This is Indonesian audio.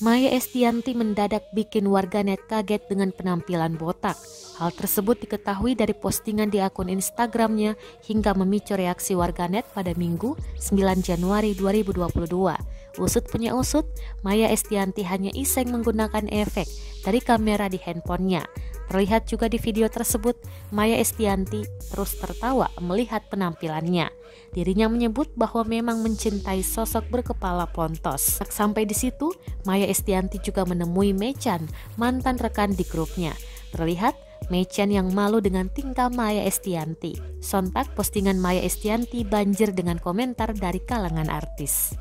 Maya Estianti mendadak bikin warganet kaget dengan penampilan botak. Hal tersebut diketahui dari postingan di akun Instagramnya hingga memicu reaksi warganet pada Minggu 9 Januari 2022. Usut punya usut, Maya Estianti hanya iseng menggunakan efek dari kamera di handphonenya. Terlihat juga di video tersebut, Maya Estianti terus tertawa melihat penampilannya. Dirinya menyebut bahwa memang mencintai sosok berkepala pontos. Sampai di situ, Maya Estianti juga menemui Mechan, mantan rekan di grupnya. Terlihat Mechan yang malu dengan tingkah Maya Estianti. Sontak postingan Maya Estianti banjir dengan komentar dari kalangan artis.